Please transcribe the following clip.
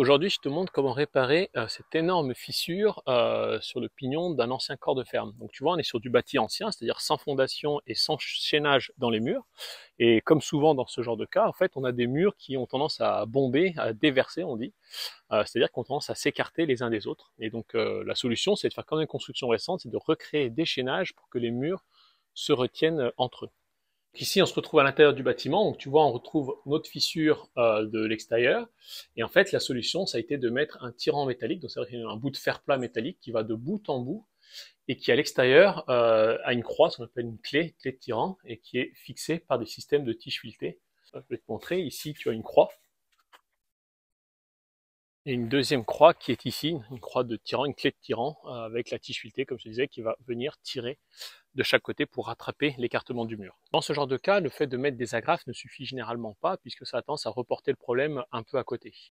Aujourd'hui, je te montre comment réparer euh, cette énorme fissure euh, sur le pignon d'un ancien corps de ferme. Donc tu vois, on est sur du bâti ancien, c'est-à-dire sans fondation et sans chaînage dans les murs. Et comme souvent dans ce genre de cas, en fait, on a des murs qui ont tendance à bomber, à déverser, on dit. Euh, c'est-à-dire qu'on tendance à s'écarter les uns des autres. Et donc la solution, c'est de faire comme une construction récente, c'est de recréer des chaînages pour que les murs se retiennent entre eux. Ici, on se retrouve à l'intérieur du bâtiment. Donc, tu vois, on retrouve notre fissure euh, de l'extérieur. Et en fait, la solution, ça a été de mettre un tirant métallique, donc c'est un bout de fer plat métallique qui va de bout en bout et qui, à l'extérieur, euh, a une croix, ce qu'on appelle une clé, clé de tirant, et qui est fixée par des systèmes de tiges filetées. Je vais te montrer. Ici, tu as une croix. Et une deuxième croix qui est ici, une croix de tirant, une clé de tirant, euh, avec la tige filetée, comme je disais, qui va venir tirer de chaque côté pour rattraper l'écartement du mur. Dans ce genre de cas, le fait de mettre des agrafes ne suffit généralement pas puisque ça a tendance à reporter le problème un peu à côté.